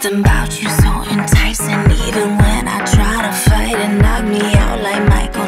Something about you so enticing Even when I try to fight and knock me out like Michael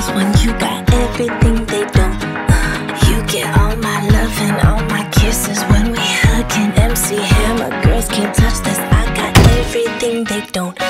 Cause when you got everything they don't, uh, you get all my love and all my kisses. When we hug and MC Hammer, girls can't touch this. I got everything they don't.